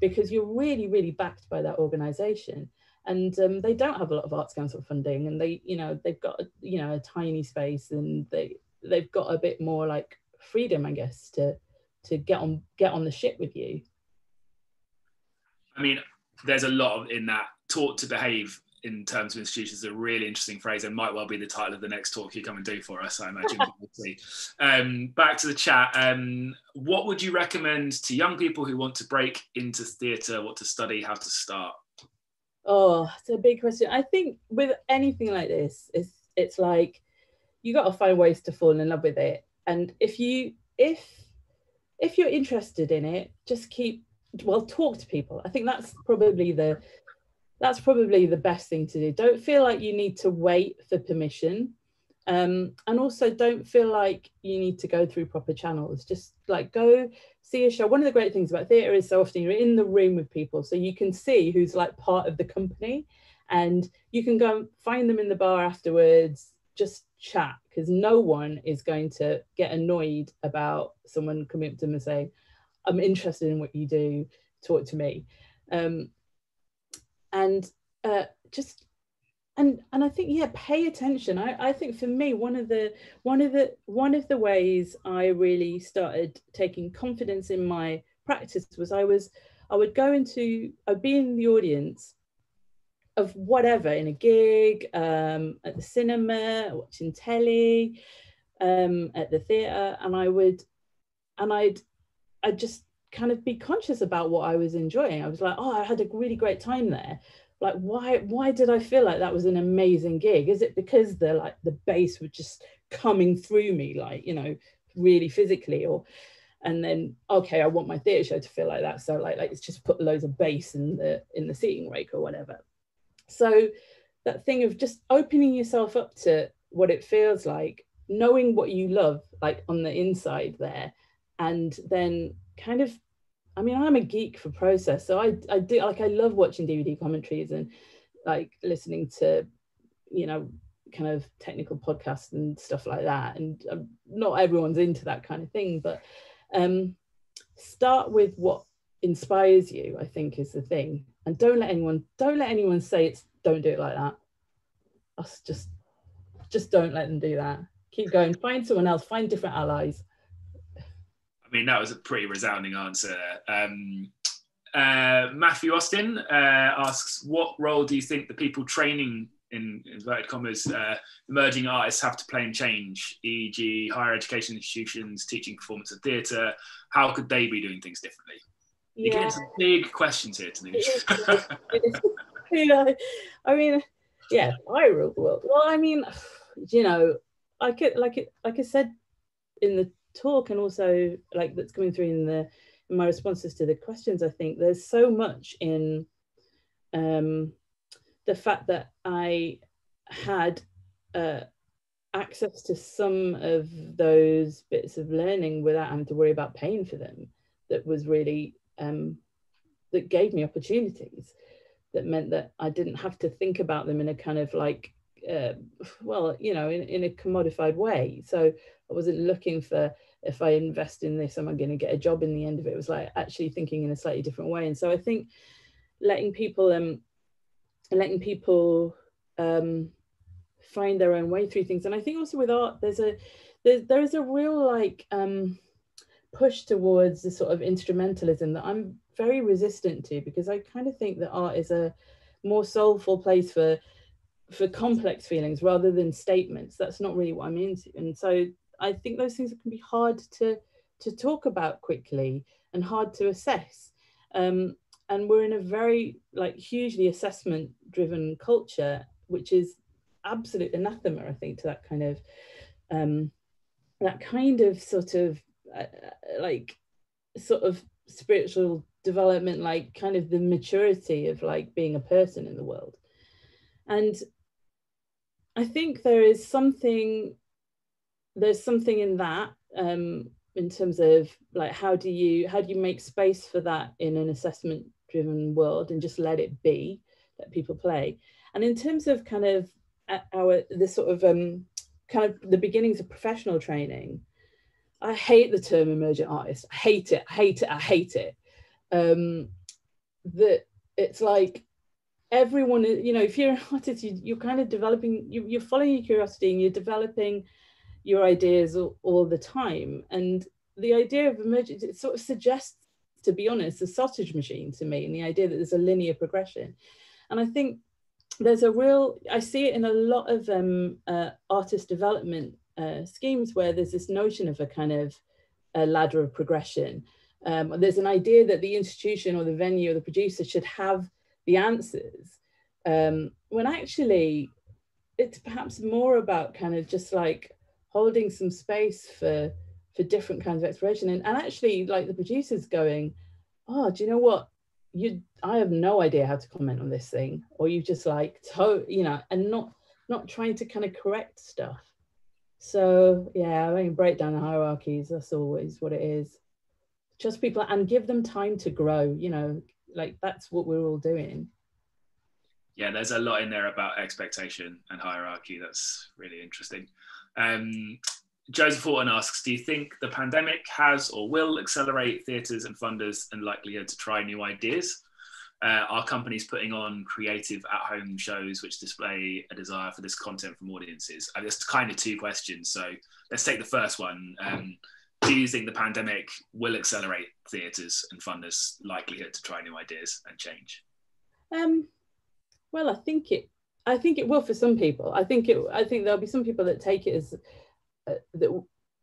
because you're really really backed by that organization and um, they don't have a lot of arts council funding and they you know they've got you know a tiny space and they they've got a bit more like freedom i guess to to get on get on the ship with you i mean there's a lot of, in that taught to behave in terms of institutions is a really interesting phrase and might well be the title of the next talk you come and do for us, I imagine. um, back to the chat. Um, what would you recommend to young people who want to break into theatre, what to study, how to start? Oh, it's a big question. I think with anything like this, it's it's like you got to find ways to fall in love with it. And if you if if you're interested in it, just keep well talk to people. I think that's probably the that's probably the best thing to do. Don't feel like you need to wait for permission. Um, and also don't feel like you need to go through proper channels. Just like go see a show. One of the great things about theatre is so often you're in the room with people, so you can see who's like part of the company, and you can go find them in the bar afterwards. Just chat because no one is going to get annoyed about someone coming up to them and saying, "I'm interested in what you do. Talk to me." Um, and uh, just and and I think yeah, pay attention. I, I think for me one of the one of the one of the ways I really started taking confidence in my practice was I was I would go into I'd be in the audience of whatever in a gig, um, at the cinema, watching telly, um, at the theatre, and I would and I'd I'd just kind of be conscious about what I was enjoying. I was like, oh, I had a really great time there. Like, why why did I feel like that was an amazing gig? Is it because the like the bass was just coming through me, like, you know, really physically, or and then okay, I want my theatre show to feel like that. So like, like let's just put loads of bass in the in the seating rake or whatever. So that thing of just opening yourself up to what it feels like, knowing what you love, like on the inside there, and then kind of I mean, I'm a geek for process, so I I do like I love watching DVD commentaries and like listening to, you know, kind of technical podcasts and stuff like that. And um, not everyone's into that kind of thing, but um, start with what inspires you. I think is the thing, and don't let anyone don't let anyone say it's don't do it like that. Us just just don't let them do that. Keep going. Find someone else. Find different allies mean, that was a pretty resounding answer. Um, uh, Matthew Austin uh, asks, what role do you think the people training in inverted commas uh, emerging artists have to play in change, e.g., higher education institutions teaching performance of theatre? How could they be doing things differently? Yeah. You're getting some big questions here, Tanuj. yeah, I mean, yeah, I rule the world. Well, I mean, you know, I could like it, like I said in the talk and also like that's coming through in the in my responses to the questions i think. There's so much in um, the fact that i had uh, access to some of those bits of learning without having to worry about paying for them that was really um, that gave me opportunities that meant that i didn't have to think about them in a kind of like uh, well you know in, in a commodified way so I wasn't looking for if I invest in this, am I going to get a job in the end of it? It was like actually thinking in a slightly different way. And so I think letting people um letting people um find their own way through things. And I think also with art, there's a there's there is a real like um push towards the sort of instrumentalism that I'm very resistant to because I kind of think that art is a more soulful place for for complex feelings rather than statements. That's not really what I'm into. And so I think those things can be hard to to talk about quickly and hard to assess. Um, and we're in a very like hugely assessment driven culture, which is absolute anathema, I think, to that kind of um, that kind of sort of uh, uh like sort of spiritual development, like kind of the maturity of like being a person in the world. And I think there is something there's something in that um, in terms of like how do you how do you make space for that in an assessment driven world and just let it be let people play? And in terms of kind of our the sort of um, kind of the beginnings of professional training i hate the term emergent artist. I hate it. I hate it. I hate it. Um, that it's like everyone you know if you're an artist you, you're kind of developing you, you're following your curiosity and you're developing your ideas all, all the time. And the idea of emergence it sort of suggests to be honest a sausage machine to me and the idea that there's a linear progression. And i think there's a real i see it in a lot of um, uh, artist development uh, schemes where there's this notion of a kind of a ladder of progression. Um, there's an idea that the institution or the venue or the producer should have the answers. Um, when actually it's perhaps more about kind of just like holding some space for for different kinds of exploration. And, and actually like the producers going oh do you know what? You i have no idea how to comment on this thing. Or you just like to you know and not not trying to kind of correct stuff. So yeah i mean break down the hierarchies that's always what it is. Just people and give them time to grow you know like that's what we're all doing yeah there's a lot in there about expectation and hierarchy that's really interesting um, Joseph Horton asks, do you think the pandemic has or will accelerate theatres and funders and likelihood to try new ideas? Uh, are companies putting on creative at-home shows which display a desire for this content from audiences? I guess kind of two questions. So let's take the first one. Um, do you think the pandemic will accelerate theatres and funders' likelihood to try new ideas and change? Um, well, I think it. I think it will for some people. I think it. I think there'll be some people that take it as uh, that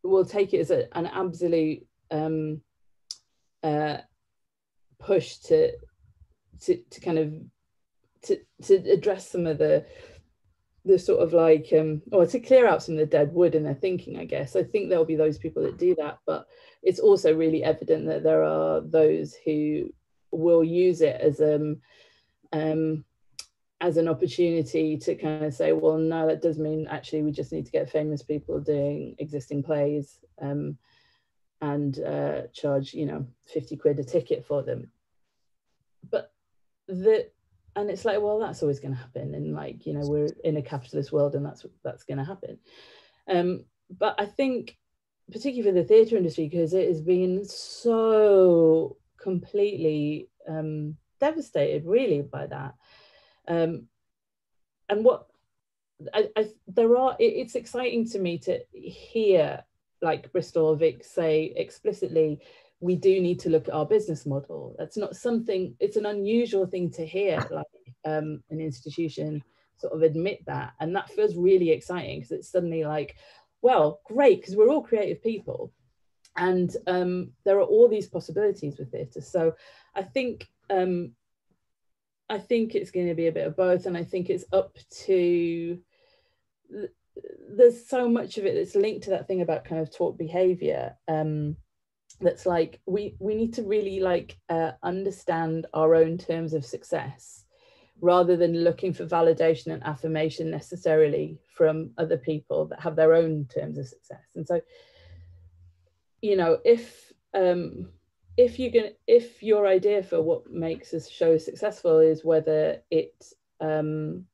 will take it as a, an absolute um, uh, push to, to to kind of to to address some of the the sort of like um or to clear out some of the dead wood in their thinking i guess i think there'll be those people that do that but it's also really evident that there are those who will use it as um um as an opportunity to kind of say, well, no, that does mean actually we just need to get famous people doing existing plays um, and uh, charge, you know, 50 quid a ticket for them. But the, and it's like, well, that's always going to happen. And like, you know, we're in a capitalist world and that's, that's going to happen. Um, but I think, particularly for the theatre industry, because it has been so completely um, devastated really by that um, and what I, I, there are, it, it's exciting to me to hear like Bristol Vic say explicitly, we do need to look at our business model. That's not something, it's an unusual thing to hear, like um, an institution sort of admit that. And that feels really exciting because it's suddenly like, well, great, because we're all creative people. And um, there are all these possibilities with theatre. So I think um, I think it's going to be a bit of both, and I think it's up to. There's so much of it that's linked to that thing about kind of taught behavior. Um, that's like we we need to really like uh, understand our own terms of success, rather than looking for validation and affirmation necessarily from other people that have their own terms of success. And so, you know, if um, if you can if your idea for what makes a show successful is whether it um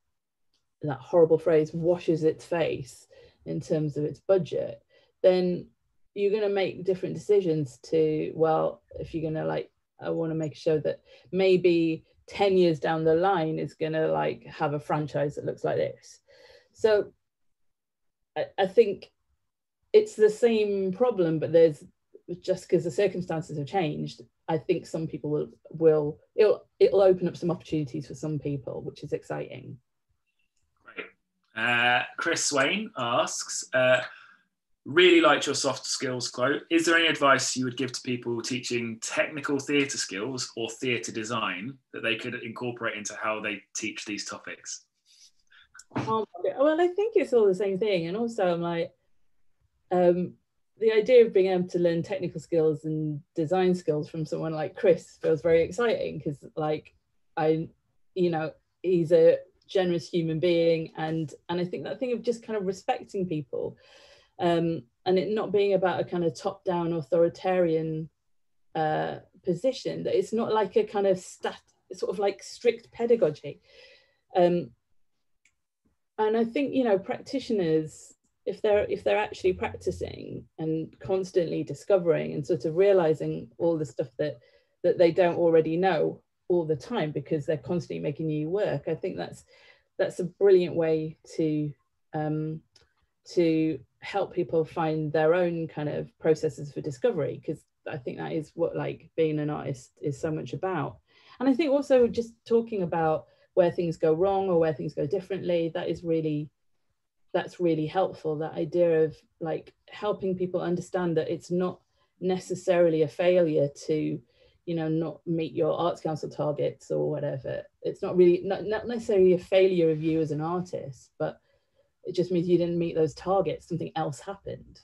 that horrible phrase washes its face in terms of its budget then you're going to make different decisions to well if you're going to like i want to make show that maybe 10 years down the line is going to like have a franchise that looks like this so I, I think it's the same problem but there's just because the circumstances have changed, I think some people will will it'll it'll open up some opportunities for some people, which is exciting. Great. Uh, Chris Swain asks, uh, really liked your soft skills quote. Is there any advice you would give to people teaching technical theatre skills or theatre design that they could incorporate into how they teach these topics? Oh, well, I think it's all the same thing, and also I'm like, um, the idea of being able to learn technical skills and design skills from someone like Chris feels very exciting because like I you know he's a generous human being and and I think that thing of just kind of respecting people um, and it not being about a kind of top down authoritarian uh, position that it's not like a kind of stat sort of like strict pedagogy um, and I think you know practitioners if they're if they're actually practicing and constantly discovering and sort of realizing all the stuff that that they don't already know all the time because they're constantly making new work. I think that's that's a brilliant way to um, to help people find their own kind of processes for discovery because I think that is what like being an artist is so much about. And I think also just talking about where things go wrong or where things go differently, that is really that's really helpful. That idea of like helping people understand that it's not necessarily a failure to you know not meet your arts council targets or whatever it's not really not, not necessarily a failure of you as an artist but it just means you didn't meet those targets something else happened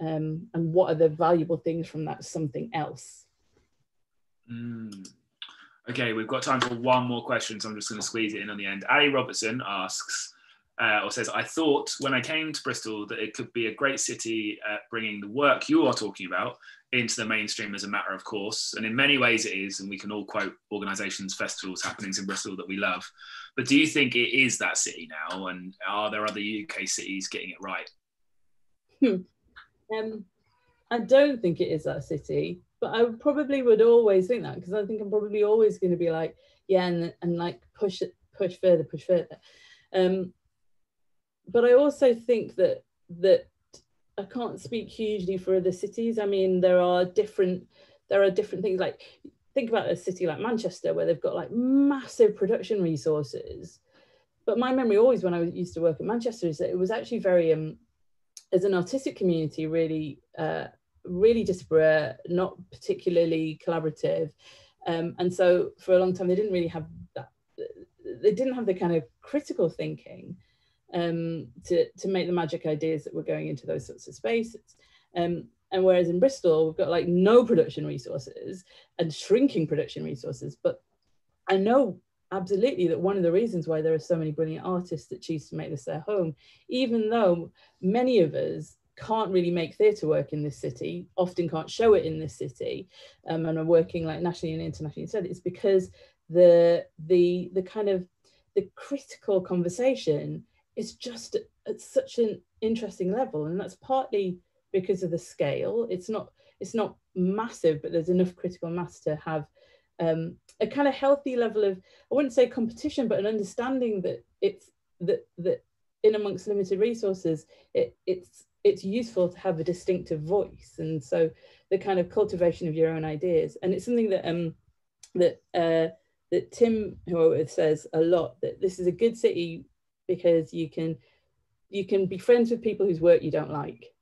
um, and what are the valuable things from that something else mm. okay we've got time for one more question so i'm just going to squeeze it in on the end ali robertson asks uh, or says, I thought when I came to Bristol that it could be a great city at bringing the work you are talking about into the mainstream as a matter of course. And in many ways it is, and we can all quote organisations, festivals, happenings in Bristol that we love. But do you think it is that city now? And are there other UK cities getting it right? Hmm. Um, I don't think it is that city, but I probably would always think that because I think I'm probably always going to be like, yeah, and, and like push it, push further, push further. Um, but I also think that that I can't speak hugely for other cities. I mean, there are different there are different things like think about a city like Manchester where they've got like massive production resources. But my memory always when I used to work in Manchester is that it was actually very um as an artistic community really uh really disparate, not particularly collaborative. Um, and so for a long time they didn't really have that they didn't have the kind of critical thinking um, to, to make the magic ideas that were going into those sorts of spaces. Um, and whereas in Bristol, we've got like no production resources and shrinking production resources. But I know absolutely that one of the reasons why there are so many brilliant artists that choose to make this their home, even though many of us can't really make theatre work in this city, often can't show it in this city, um, and are working like nationally and internationally instead, it's because the the the kind of the critical conversation is just at such an interesting level and that's partly because of the scale it's not it's not massive but there's enough critical mass to have um, a kind of healthy level of i wouldn't say competition but an understanding that it's that that in amongst limited resources it, it's it's useful to have a distinctive voice. And so the kind of cultivation of your own ideas and it's something that um that uh that tim who says a lot that this is a good city because you can you can be friends with people whose work you don't like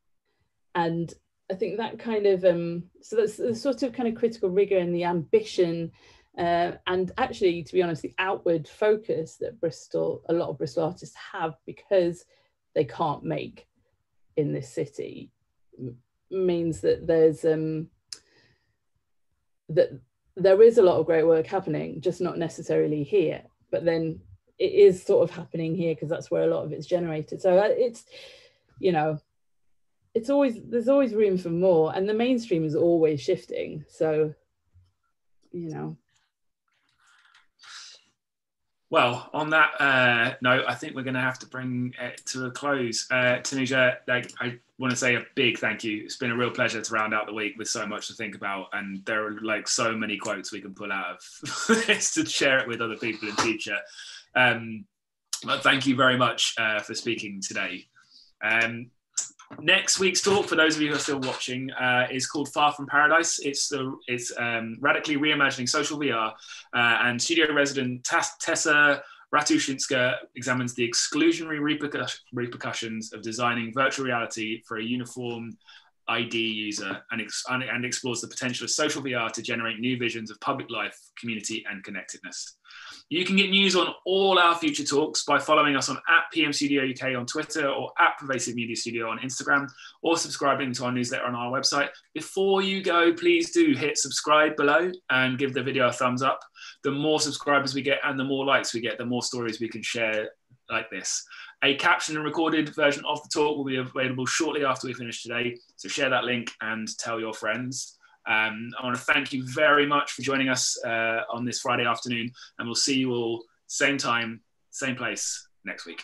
and i think that kind of um so that's the sort of kind of critical rigor and the ambition uh, and actually to be honest the outward focus that bristol a lot of bristol artists have because they can't make in this city means that there's um that there is a lot of great work happening just not necessarily here but then it is sort of happening here because that's where a lot of it's generated. So uh, it's, you know, it's always there's always room for more, and the mainstream is always shifting. So, you know. Well, on that uh, note, I think we're going to have to bring it to a close. Uh, Tanuja, like, I want to say a big thank you. It's been a real pleasure to round out the week with so much to think about, and there are like so many quotes we can pull out of this to share it with other people in future. Um, but thank you very much uh, for speaking today. Um, next week's talk, for those of you who are still watching, uh, is called Far from Paradise. It's the it's um, radically reimagining social VR, uh, and studio resident Tessa Ratushinska examines the exclusionary repercussions of designing virtual reality for a uniform ID user and, ex- and explores the potential of social VR to generate new visions of public life, community, and connectedness. You can get news on all our future talks by following us on at PM Studio UK on Twitter or at Pervasive Media Studio on Instagram or subscribing to our newsletter on our website. Before you go, please do hit subscribe below and give the video a thumbs up. The more subscribers we get and the more likes we get, the more stories we can share like this. A captioned and recorded version of the talk will be available shortly after we finish today. So share that link and tell your friends. Um, I want to thank you very much for joining us uh, on this Friday afternoon, and we'll see you all same time, same place next week.